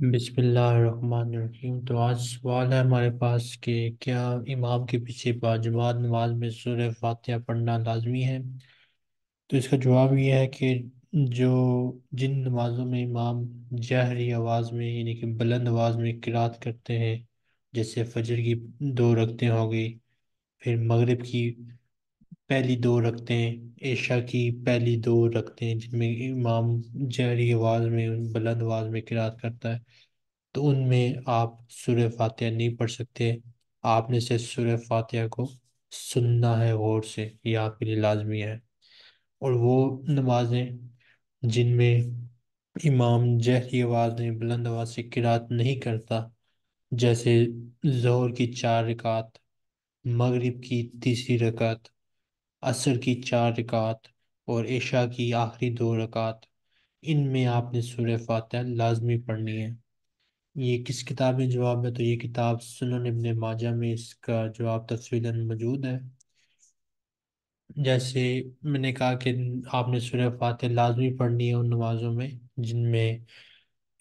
बिस्मिल्लाहिर्रहमानिर्रहीम। तो आज सवाल है हमारे पास कि क्या इमाम के पीछे बाजमात नमाज़ में सूरह फातिहा पढ़ना लाजमी है? तो इसका जवाब यह है कि जो जिन नमाजों में इमाम जहरी आवाज़ में, यानी कि बुलंद आवाज़ में किरात करते हैं, जैसे फजर की दो रखते हो गई, फिर मगरिब की पहली दो रकतें इशा की पहली दो रखते हैं, जिनमें इमाम जहरी आवाज़ में बुलंद आवाज़ में किरात करता है। तो उनमें आप सूरह फातिहा नहीं पढ़ सकते। आपने से सूरह फातिहा को सुनना है गौर से, ये आपके लिए लाजमी है। और वो नमाजें जिनमें इमाम जहरी आवाज़ में बुलंद आवाज़ से किरात नहीं करता, जैसे जहर की चार रकात, मगरिब की तीसरी रकात असर की चार रकात और ऐशा की आखिरी दो रकात। इनमें आपने सूरह फातह लाजमी पढ़नी है। ये किस किताब में जवाब है? तो ये किताब सुनन इब्न माजा में इसका जवाब तफसीलन मौजूद है। जैसे मैंने कहा कि आपने सूरह फातह लाजमी पढ़नी है उन नमाजों में जिनमें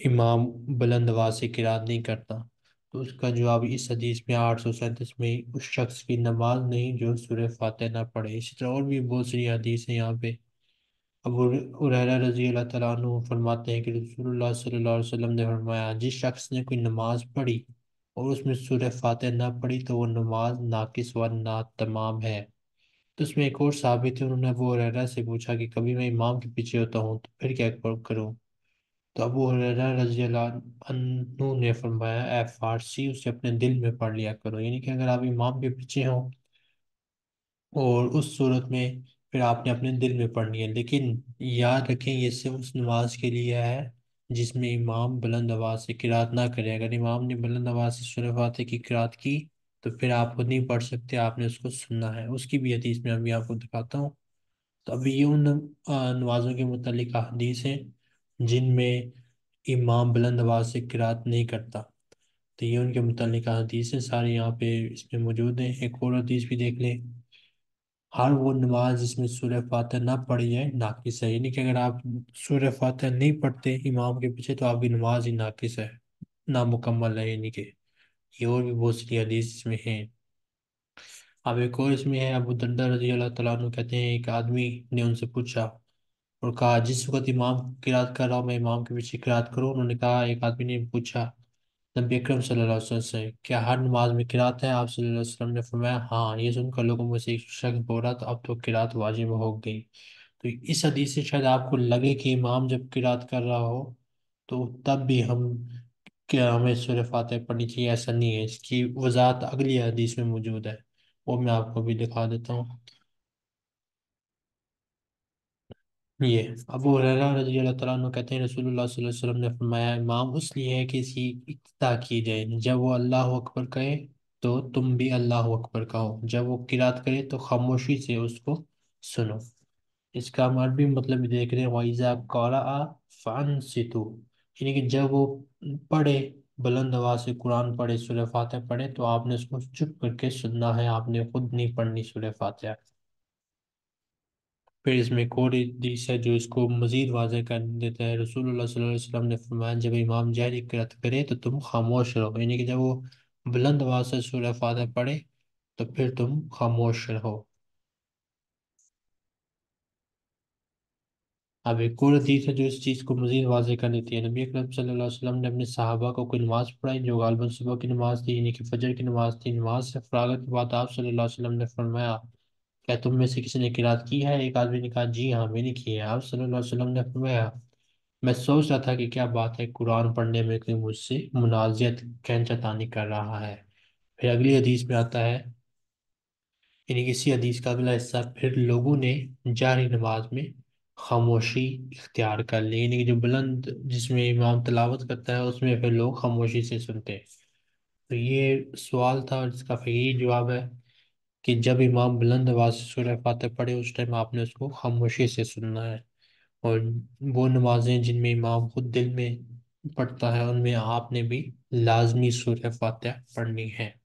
इमाम बुलंद आवाज़ से किरात नहीं करता। तो उसका जवाब इस हदीस में आठ सौ सैंतीस में उस शख्स की नमाज़ नहीं, जो सूरह फातह ना पढ़े। इसी तरह और भी बहुत सारी हदीस हैं यहाँ पे। अब हुरैरा रज़ी अल्लाह अन्हु फरमाते हैं कि रसूलुल्लाह सल्लल्लाहु अलैहि वसल्लम ने फरमाया, जिस शख्स ने कोई नमाज़ पढ़ी और उसमें सूरह फातह ना पढ़ी तो वो नमाज़ नाकिस व ना तमाम है। तो उसमें एक और साबित है, उन्होंने अबू हुरैरा से पूछा कि कभी मैं इमाम के पीछे होता हूँ तो फिर क्या करूँ? तो अबू हुरैरा ने फरमाया ए फारसी, उसे अपने दिल में पढ़ लिया करो। यानी कि अगर आप इमाम के पीछे हों और उस सूरत में फिर आपने अपने दिल में पढ़नी है। लेकिन याद रखें, ये सिर्फ़ उस नमाज़ के लिए है जिसमें इमाम बुलंद आवाज़ से किरात ना करे। अगर इमाम ने बुलंद आवाज़ से फातिहा की किरात की तो फिर आप खुद नहीं पढ़ सकते, आपने उसको सुनना है। उसकी भी हदीस में अभी आपको दिखाता हूँ। तो अभी ये उन नमाजों के मुतालिक हदीस हैं। जिनमें इमाम बुलंद आवाज़ से किरात नहीं करता। तो ये उनके मुतालिक हदीस हैं सारे यहाँ पे इसमें मौजूद हैं। एक और हदीस भी देख लें। हर वो नमाज़ जिसमें सूरह फातिहा ना पढ़ी जाए, नाकिस है। यानी कि अगर आप सूरह फातिहा नहीं पढ़ते, इमाम के पीछे तो आपकी नमाज़ ही नाकिस है, नामुकम्मल है। यानी कि ये और भी बहुत सी हदीस इसमें हैं। अब एक और इसमें है, अबू दर्दा रज़ी अल्लाह तआला कहते हैं, एक आदमी ने उनसे पूछा और कहा, जिस वक्त इमाम किरात कर रहा हूँ, मैं इमाम के पीछे किरात करूँ? उन्होंने कहा, एक आदमी ने पूछा, नबी अकरम अलैहि से, क्या हर नमाज़ में किरात है? आप सल्लल्लाहु ने फरमाया हाँ ये सुनकर लोगों में से एक शख्स बोला तो अब तो किरात वाजिब हो गई। तो इस हदीस से शायद आपको लगे कि इमाम जब किरात कर रहा हो तो तब भी हम क्या हमें सूरह फातिहा पढ़नी चाहिए? ऐसा नहीं है, इसकी वजाहत अगली हदीस में मौजूद है, वो मैं आपको भी दिखा देता हूँ। ये अबू हुरैरा रज़ी अल्लाह तआला कहते हैं, रसूलुल्लाह सल्लल्लाहु अलैहि वसल्लम ने फरमाया, इमाम उसलिए है कि इसकी इक्ता की जाए। जब वो अल्लाह अकबर कहे तो तुम भी अल्लाह अकबर कहो जब वो किरात करे तो खामोशी से उसको सुनो। इसका हम अरबी मतलब देख रहे हैं, वाइजा कौरा फानसितु। यानी कि जब वो पढ़े, बुलंद आवाज़ से कुरान पढ़े, सूरह फातिहा पढ़े तो आपने उसको चुप करके सुनना है, आपने खुद नहीं पढ़नी सूरह फातिहा। फिर इसमें और हदीस है जो इसको मजीद वाज़ह कर देता है। अलैहि वसल्लम ने फरमाया, जब इमाम जहरी किरात करे तो तुम खामोश रहो। यानी कि जब वो बुलंद आवाज़ से सूरह फातिहा पढ़े तो फिर तुम खामोश रहो। अब एक और हदीस है जो इस चीज़ को मजीद वाज़ह कर देती है। नबी अकरम सल्लल्लाहु अलैहि वसल्लम ने अपने सहाबा को कोई नमाज़ पढ़ाई जो गालबन सुबह की नमाज़ थी, यानी कि फजर की नमाज़ थी, नमाज़ से फरागत के बाद आप सल्लल्लाहु अलैहि वसल्लम ने फरमाया क्या तुम में से किसी ने किरात की है? एक आदमी ने कहा, जी हाँ मैंने की है। आप सल्लल्लाहु अलैहि वसल्लम ने फरमाया, मैं सोच रहा था कि क्या बात है, कुरान पढ़ने में कोई मुझसे मुनाजियत, खींचातानी कर रहा है। फिर अगली हदीस में आता है, यानी किसी हदीस का अगला हिस्सा, फिर लोगों ने जारी नमाज़ में खामोशी इख्तियार कर ली। यानी कि जो बुलंद जिसमें इमाम तलावत करता है, उसमें फिर लोग खामोशी से सुनते हैं। तो ये सवाल था और इसका फिर जवाब है कि जब इमाम बुलंद आवाज़ से सूर्य फातह पढ़े, उस टाइम आपने उसको खामोशी से सुनना है। और वो नमाजें जिनमें इमाम खुद दिल में पढ़ता है, उनमें आपने भी लाजमी सूर्य फातह पढ़नी है।